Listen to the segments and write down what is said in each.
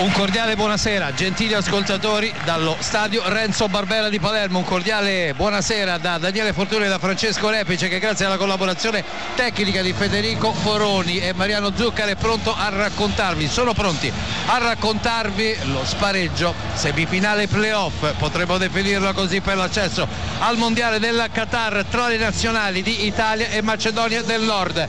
Un cordiale buonasera, gentili ascoltatori dallo stadio Renzo Barbera di Palermo. Un cordiale buonasera da Daniele Fortuna e da Francesco Repice che grazie alla collaborazione tecnica di Federico Foroni e Mariano Zuccar è pronto a raccontarvi, sono pronti a raccontarvi lo spareggio semifinale playoff, potremmo definirlo così per l'accesso al mondiale del Qatar tra le nazionali di Italia e Macedonia del Nord.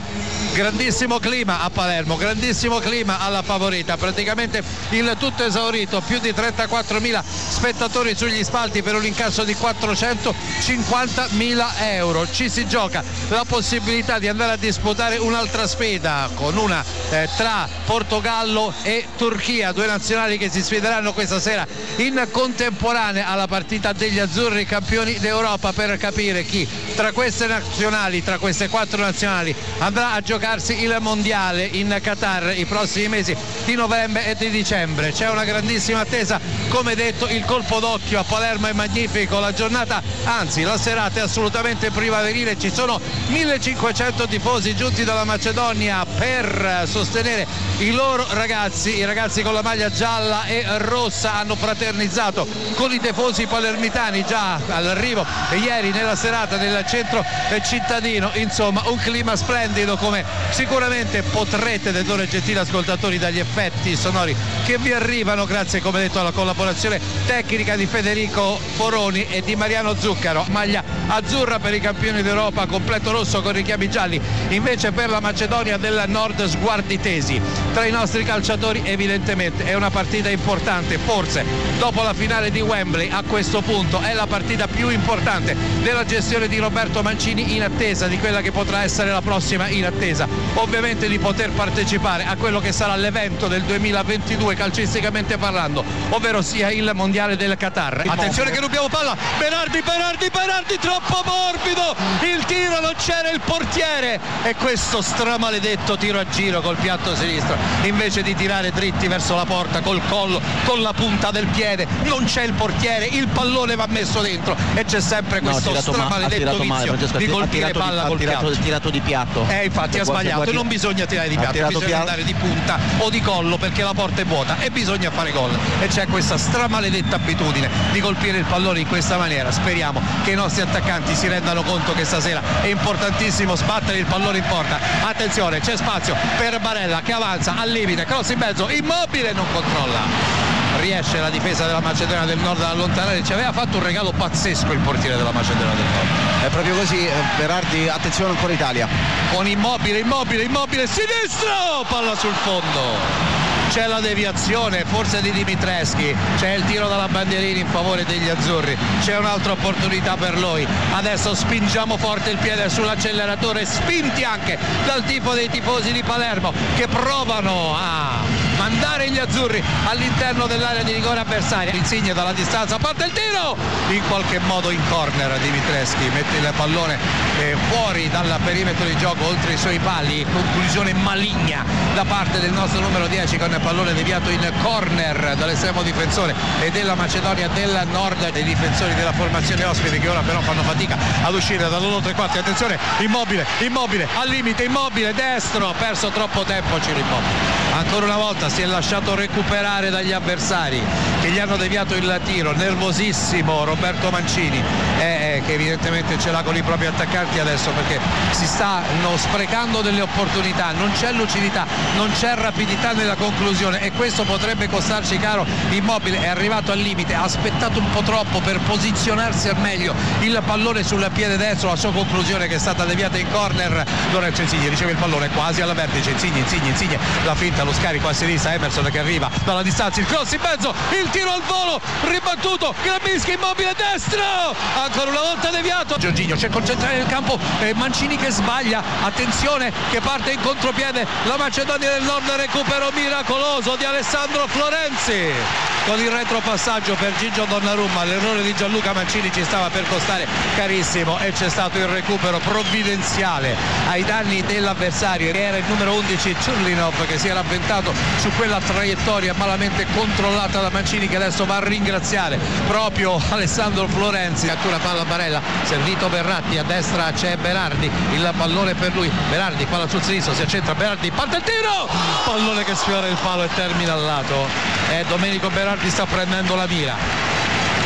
Grandissimo clima a Palermo, grandissimo clima alla favorita, praticamente il tutto esaurito, più di 34.000 spettatori sugli spalti per un incasso di 450.000 euro. Ci si gioca la possibilità di andare a disputare un'altra sfida con una eh, tra Portogallo e Turchia, due nazionali che si sfideranno questa sera in contemporanea alla partita degli azzurri campioni d'Europa per capire chi tra queste nazionali, tra queste quattro nazionali andrà a giocarsi il mondiale in Qatar i prossimi mesi di novembre e di dicembre. C'è una grandissima attesa, come detto il colpo d'occhio a Palermo è magnifico, la giornata, anzi la serata è assolutamente primaverile, ci sono 1500 tifosi giunti dalla Macedonia per sostenere i loro ragazzi, i ragazzi con la maglia gialla e rossa hanno fraternizzato con i tifosi palermitani già all'arrivo ieri nella serata nel centro cittadino, insomma un clima splendido come sicuramente potrete dedurre gentili ascoltatori dagli effetti sonori che vi arrivano grazie come detto alla collaborazione tecnica di Federico Foroni e di Mariano Zuccaro, maglia azzurra per i campioni d'Europa, completo rosso con richiami gialli, invece per la Macedonia del Nord sguardi tesi. Tra i nostri calciatori evidentemente è una partita importante, forse dopo la finale di Wembley a questo punto è la partita più importante della gestione di Roberto Mancini in attesa di quella che potrà essere la prossima in attesa, ovviamente di poter partecipare a quello che sarà l'evento del 2022 calcisticamente parlando, ovvero sia il mondiale del Qatar. Attenzione che rubiamo palla, Berardi, Berardi, Berardi, troppo morbido, il tiro non c'era il portiere. E questo stramaledetto tiro a giro col piatto sinistro, invece di tirare dritti verso la porta col collo, con la punta del piede, non c'è il portiere, il pallone va messo dentro. E c'è sempre questo no, stramaledetto vizio male, di colpire palla di, col tirato, piatto. tirato di piatto. Eh infatti ha sbagliato, non bisogna tirare di piatto, bisogna piatto. andare di punta o di collo perché la porta è vuota e bisogna fare gol. E c'è questa stramaledetta abitudine di colpire il pallone in questa maniera. Speriamo che i nostri attaccanti si rendano conto che stasera è importantissimo sbattere il pallone in porta. Attenzione, c'è spazio per Barella che avanza al limite, cross in mezzo, immobile, non controlla. Riesce la difesa della Macedonia del Nord ad allontanare. Ci aveva fatto un regalo pazzesco il portiere della Macedonia del Nord. È proprio così eh, Berardi attenzione ancora Italia. Con immobile immobile immobile sinistro! Palla sul fondo c'è la deviazione forse di Dimitreschi c'è il tiro dalla bandierina in favore degli azzurri. C'è un'altra opportunità per lui. Adesso spingiamo forte il piede sull'acceleratore spinti anche dal tipo dei tifosi di Palermo che provano a mandare gli azzurri all'interno dell'area di rigore avversaria. Insigne dalla distanza parte il tiro. In qualche modo in corner Dimitreschi mette il pallone eh, fuori dal perimetro di gioco oltre i suoi pali. Conclusione maligna da parte del nostro numero 10 con il pallone deviato in corner dall'estremo difensore e della Macedonia del Nord dei difensori della formazione ospite che ora però fanno fatica ad uscire dal loro tre quarti attenzione immobile immobile al limite immobile destro perso troppo tempo Ciro Immobile ancora una volta si è lasciato recuperare dagli avversari che gli hanno deviato il tiro, nervosissimo Roberto Mancini. Eh, che evidentemente ce l'ha con i propri attaccanti adesso perché si stanno sprecando delle opportunità, non c'è lucidità, non c'è rapidità nella conclusione e questo potrebbe costarci caro Immobile, è arrivato al limite, ha aspettato un po' troppo per posizionarsi al meglio il pallone sul piede destro, la sua conclusione che è stata deviata in corner, Lorenzo Insigne riceve il pallone quasi alla vertice, Insigne, Insigne, Insigne, la finta, lo scarico a sinistra, Emerson che arriva dalla distanza, il cross in mezzo, il tiro al volo, ribattuto, Grabischi immobile destro, ancora una volta deviato, Giorginio c'è concentrare nel campo, eh, Mancini che sbaglia, attenzione che parte in contropiede, la Macedonia del Nord recupero miracoloso di Alessandro Florenzi con il retropassaggio per Gigio Donnarumma. L'errore di Gianluca Mancini ci stava per costare carissimo e c'è stato il recupero provvidenziale ai danni dell'avversario era il numero 11 Ciurlinov che si era avventato su quella traiettoria malamente controllata da Mancini che adesso va a ringraziare proprio Alessandro Florenzi. Cattura palla Barella servito Berratti a destra c'è Berardi il pallone per lui Berardi palla sul sinistro si accentra Berardi parte il tiro! Pallone che sfiora il palo e termina al lato e Domenico Berardi sta prendendo la mira.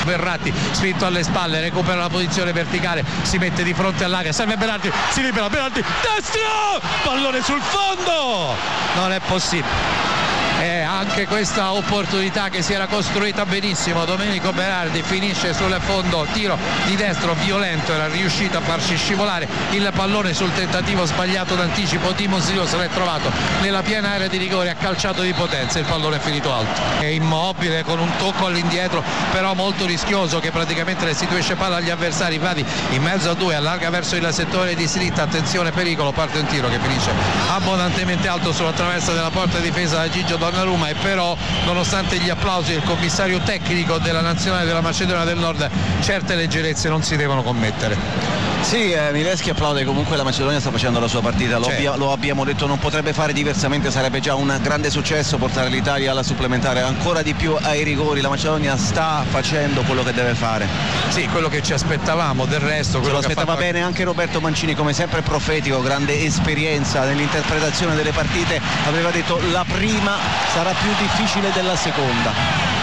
Verratti spinto alle spalle recupera la posizione verticale si mette di fronte all'area serve Berardi si libera Berardi destro! Pallone sul fondo! Non è possibile e anche questa opportunità che si era costruita benissimo. Domenico Berardi finisce sul fondo tiro di destro violento era riuscito a farci scivolare il pallone sul tentativo sbagliato d'anticipo. Di Mosilio se l'è trovato nella piena area di rigore ha calciato di potenza il pallone è finito alto. È immobile con un tocco all'indietro però molto rischioso che praticamente restituisce palla agli avversari. Vadi in mezzo a due allarga verso il settore di sinistra. Attenzione pericolo parte un tiro che finisce abbondantemente alto sulla traversa della porta difesa da Gigio Donnarumma e però nonostante gli applausi del commissario tecnico della nazionale della Macedonia del Nord certe leggerezze non si devono commettere. Sì, eh, Mileschi applaude comunque la Macedonia sta facendo la sua partita, lo, abbia, lo, abbiamo detto non potrebbe fare diversamente, sarebbe già un grande successo portare l'Italia alla supplementare, ancora di più ai rigori, la Macedonia sta facendo quello che deve fare. Sì, quello che ci aspettavamo, del resto... Se lo aspettava fatto... bene anche Roberto Mancini come sempre profetico, grande esperienza nell'interpretazione delle partite, aveva detto la prima sarà più difficile della seconda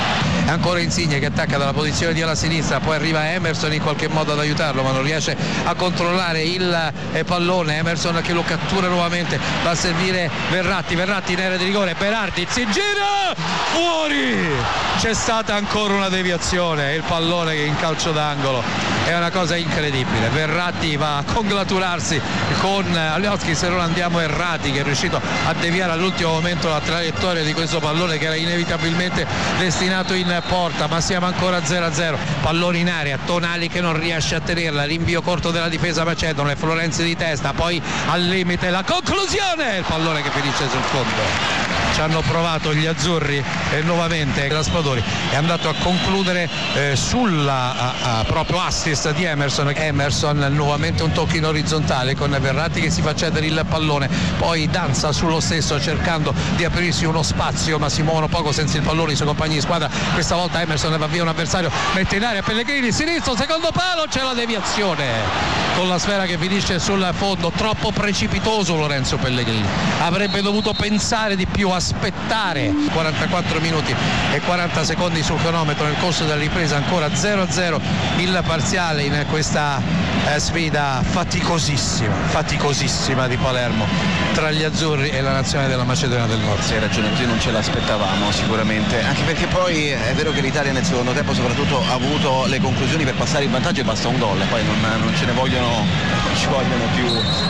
ancora Insigne che attacca dalla posizione di alla sinistra poi arriva Emerson in qualche modo ad aiutarlo ma non riesce a controllare il eh, pallone. Emerson che lo cattura nuovamente va a servire Verratti. Verratti in area di rigore Berardi si gira fuori! C'è stata ancora una deviazione il pallone in calcio d'angolo. È una cosa incredibile. Verratti va a congratularsi con Alioski se non andiamo errati che è riuscito a deviare all'ultimo momento la traiettoria di questo pallone che era inevitabilmente destinato in porta ma siamo ancora 0-0 pallone in aria Tonali che non riesce a tenerla rinvio corto della difesa Macedone Florenzi di testa poi al limite la conclusione il pallone che finisce sul fondo ci hanno provato gli azzurri e nuovamente Raspadori è andato a concludere eh, sulla a, a, proprio assist di Emerson Emerson nuovamente un tocco in orizzontale con Verratti che si fa cedere il pallone poi danza sullo stesso cercando di aprirsi uno spazio ma si muovono poco senza il pallone i suoi compagni di squadra. Questa volta Emerson va via un avversario mette in aria Pellegrini sinistro secondo palo c'è la deviazione. Con la sfera che finisce sul fondo troppo precipitoso Lorenzo Pellegrini. Avrebbe dovuto pensare di più a aspettare. 44 minuti e 40 secondi sul cronometro nel corso della ripresa ancora 0-0 il parziale in questa eh, sfida faticosissima faticosissima di Palermo tra gli azzurri e la nazionale della Macedonia del Nord. Sì, hai ragione, noi non ce l'aspettavamo sicuramente. Anche perché poi è vero che l'Italia nel secondo tempo soprattutto ha avuto le conclusioni per passare il vantaggio e basta un gol. Poi non, non ce ne vogliono ci vogliono più,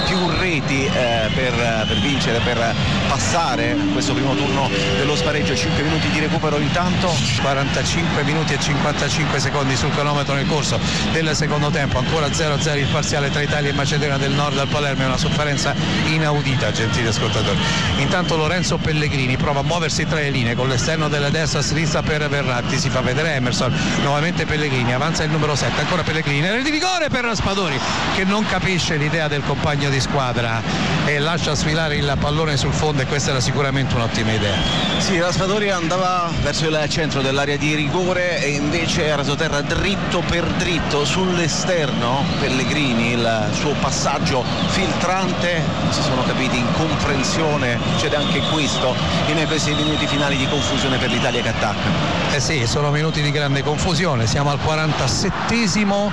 più reti eh, per, per vincere per passare questo primo turno dello spareggio. 5 minuti di recupero intanto. 45 minuti e 55 secondi sul cronometro nel corso del secondo tempo. Ancora 0-0 il parziale tra Italia e Macedonia del Nord al Palermo. È una sofferenza inaudita gentili ascoltatori. Intanto Lorenzo Pellegrini prova a muoversi tra le linee con l'esterno della destra a sinistra per Verratti si fa vedere Emerson. Nuovamente Pellegrini avanza il numero 7 ancora Pellegrini era di rigore per Raspadori che non capisce l'idea del compagno di squadra e lascia sfilare il pallone sul fondo e questa era sicuramente un'ottima idea. Sì, la Spadori andava verso il centro dell'area di rigore e invece ha raso terra dritto per dritto sull'esterno. Pellegrini, il suo passaggio filtrante, si sono capiti in comprensione, c'è anche questo in questi minuti finali di confusione per l'Italia che attacca. Eh sì, sono minuti di grande confusione, siamo al 47esimo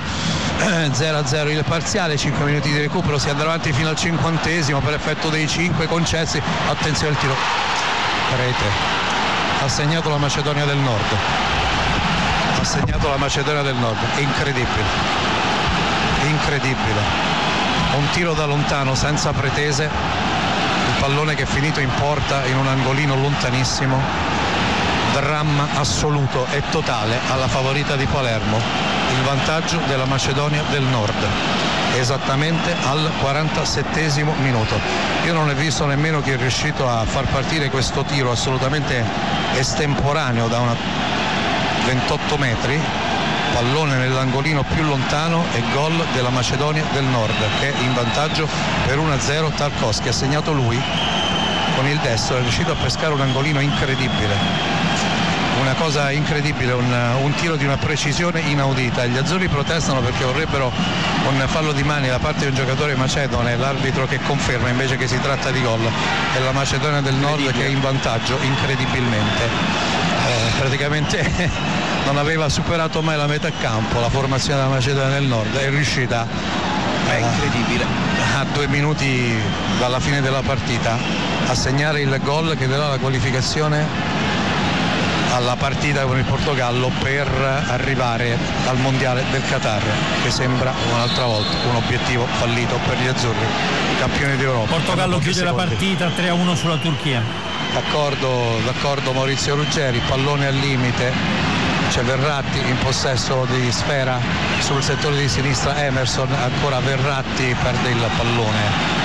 0-0 il parziale, 5 minuti di recupero, si andrà avanti fino al 50esimo per effetto dei 5 concessi, attenzione al tiro. Rete. Ha segnato la Macedonia del Nord. Ha segnato la Macedonia del Nord. Incredibile. Incredibile. Un tiro da lontano senza pretese pallone che è finito in porta in un angolino lontanissimo. Dramma assoluto e totale alla favorita di Palermo. Il vantaggio della Macedonia del Nord. Esattamente al 47 minuto. Io non ho visto nemmeno chi è riuscito a far partire questo tiro assolutamente estemporaneo da una 28 metri, pallone nell'angolino più lontano e gol della Macedonia del Nord che è in vantaggio per 1-0 Tarkovsky ha segnato lui con il destro, è riuscito a pescare un angolino incredibile una cosa incredibile, un, un, tiro di una precisione inaudita. Gli azzurri protestano perché vorrebbero un fallo di mani da parte di un giocatore macedone, l'arbitro che conferma invece che si tratta di gol. È la Macedonia del Nord che è in vantaggio incredibilmente. Eh, praticamente non aveva superato mai la metà campo, la formazione della Macedonia del Nord è riuscita è incredibile a due minuti dalla fine della partita a segnare il gol che darà la qualificazione alla partita con il Portogallo per arrivare al mondiale del Qatar che sembra un'altra volta un obiettivo fallito per gli azzurri campioni d'Europa. Portogallo chiude la partita 3-1 sulla Turchia. D'accordo, d'accordo Maurizio Ruggeri pallone al limite c'è Verratti in possesso di sfera sul settore di sinistra Emerson ancora Verratti perde il pallone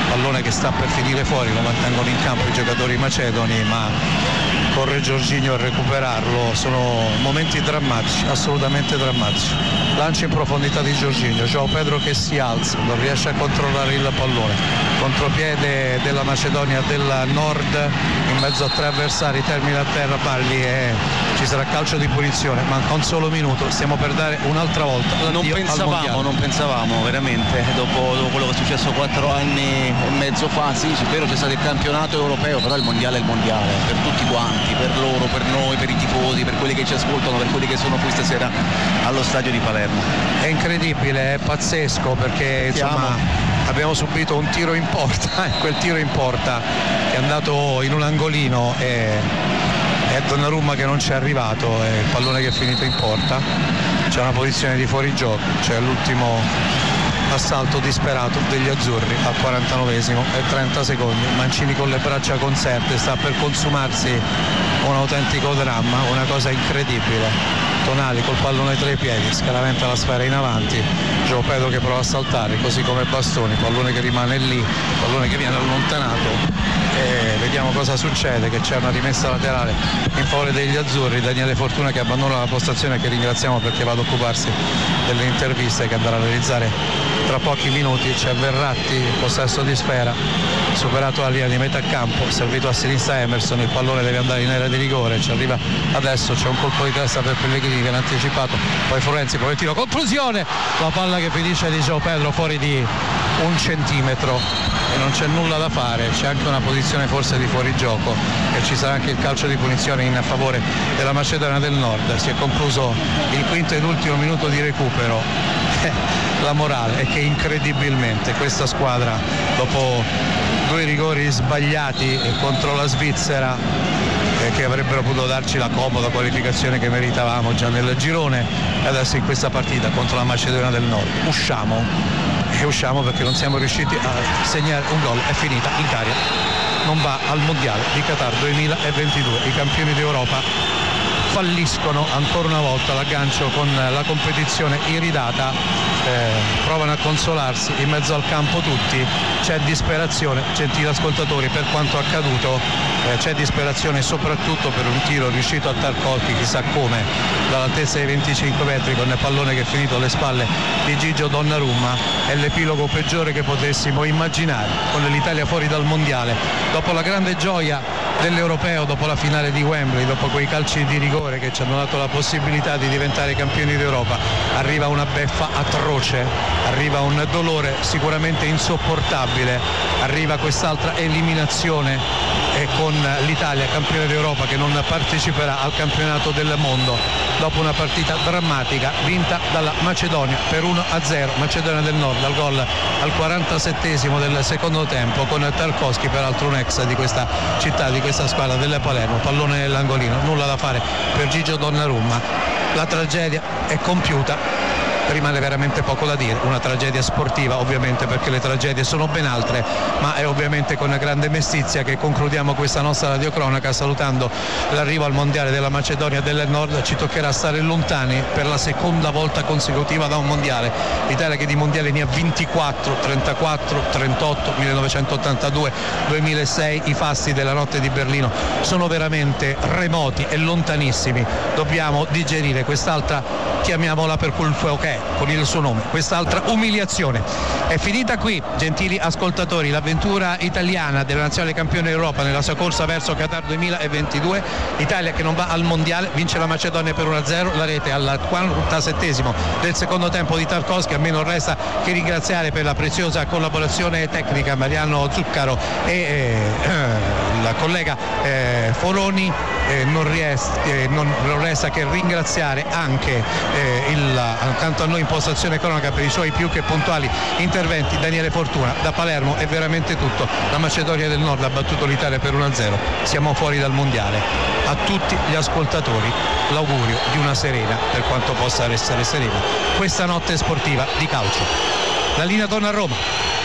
pallone che sta per finire fuori lo mantengono in campo i giocatori macedoni ma corre Giorginio a recuperarlo, sono momenti drammatici, assolutamente drammatici. Lancio in profondità di Giorginio, Joao Pedro che si alza, non riesce a controllare il pallone, contropiede della Macedonia del Nord in mezzo a tre avversari, termina a terra Balli e ci sarà calcio di punizione, manca un solo minuto, stiamo per dare un'altra volta. Non pensavamo, non pensavamo veramente, dopo, dopo, quello che è successo quattro anni e mezzo fa, sì, vero c'è stato il campionato europeo, però il mondiale è il mondiale, per tutti quanti tanti, per loro, per noi, per i tifosi, per quelli che ci ascoltano, per quelli che sono qui stasera allo stadio di Palermo. È incredibile, è pazzesco perché insomma, abbiamo subito un tiro in porta, quel tiro in porta è andato in un angolino e è Donnarumma che non ci è arrivato, è il pallone che è finito in porta, c'è una posizione di fuorigioco, c'è l'ultimo assalto disperato degli azzurri al 49esimo e 30 secondi. Mancini con le braccia conserte sta per consumarsi un autentico dramma una cosa incredibile Tonali col pallone tra i piedi scaraventa la sfera in avanti. Gio Pedro che prova a saltare così come Bastoni pallone che rimane lì pallone che viene allontanato. E vediamo cosa succede che c'è una rimessa laterale in favore degli azzurri. Daniele Fortuna che abbandona la postazione che ringraziamo perché va ad occuparsi delle interviste che andrà a realizzare tra pochi minuti. C'è Verratti possesso di sfera superato la linea di metà campo servito a sinistra Emerson il pallone deve andare in area di rigore ci arriva adesso c'è un colpo di testa per Pellegrini viene anticipato. Poi Florenzi il tiro. Conclusione. La palla che finisce di Gio Pedro fuori di un centimetro. E non c'è nulla da fare. C'è anche una posizione forse di fuorigioco. E ci sarà anche il calcio di punizione in favore della Macedonia del Nord. Si è concluso il quinto ed ultimo minuto di recupero. La morale è che incredibilmente questa squadra dopo due rigori sbagliati contro la Svizzera eh, che avrebbero potuto darci la comoda qualificazione che meritavamo già nel girone e adesso in questa partita contro la Macedonia del Nord. Usciamo. E usciamo perché non siamo riusciti a segnare un gol. È finita l'Italia non va al mondiale di Qatar 2022 i campioni d'Europa falliscono ancora una volta. L'aggancio con la competizione iridata, eh, provano a consolarsi in mezzo al campo tutti, c'è disperazione, gentili ascoltatori, per quanto accaduto, eh, c'è disperazione soprattutto per un tiro riuscito a Tarkovsky, chissà come, dall'altezza dei 25 metri con il pallone che è finito alle spalle di Gigio Donnarumma, è l'epilogo peggiore che potessimo immaginare con l'Italia fuori dal mondiale. Dopo la grande gioia dell'Europeo dopo la finale di Wembley, dopo quei calci di rigore che ci hanno dato la possibilità di diventare campioni d'Europa, arriva una beffa atroce, arriva un dolore sicuramente insopportabile, arriva quest'altra eliminazione e con l'Italia campione d'Europa che non parteciperà al campionato del mondo. Dopo una partita drammatica vinta dalla Macedonia per 1-0 Macedonia del Nord al gol al 47 del secondo tempo con Tarkovsky peraltro un ex di questa città di questa squadra delle Palermo. Pallone nell'angolino nulla da fare per Gigio Donnarumma. La tragedia è compiuta rimane veramente poco da dire, una tragedia sportiva ovviamente perché le tragedie sono ben altre, ma è ovviamente con grande mestizia che concludiamo questa nostra radiocronaca salutando l'arrivo al mondiale della Macedonia del Nord, ci toccherà stare lontani per la seconda volta consecutiva da un mondiale, l'Italia che di mondiale ne ha 24, 34, 38, 1982, 2006, i fasti della notte di Berlino sono veramente remoti e lontanissimi, dobbiamo digerire quest'altra, chiamiamola per quel che è, con il suo nome. Quest'altra umiliazione è finita qui, gentili ascoltatori, l'avventura italiana della nazionale campione d'Europa nella sua corsa verso Qatar 2022. Italia che non va al mondiale, vince la Macedonia per 1-0, la rete al 47 del secondo tempo di Tarkovsky, a me non resta che ringraziare per la preziosa collaborazione tecnica Mariano Zuccaro e eh, il collega eh, Foloni eh, non, riesca, eh, non, non, resta che ringraziare anche eh, il, accanto a noi in postazione cronaca per i suoi più che puntuali interventi Daniele Fortuna. Da Palermo è veramente tutto. La Macedonia del Nord ha battuto l'Italia per 1-0 siamo fuori dal mondiale. A tutti gli ascoltatori l'augurio di una serena per quanto possa essere serena questa notte sportiva di calcio. La linea torna a Roma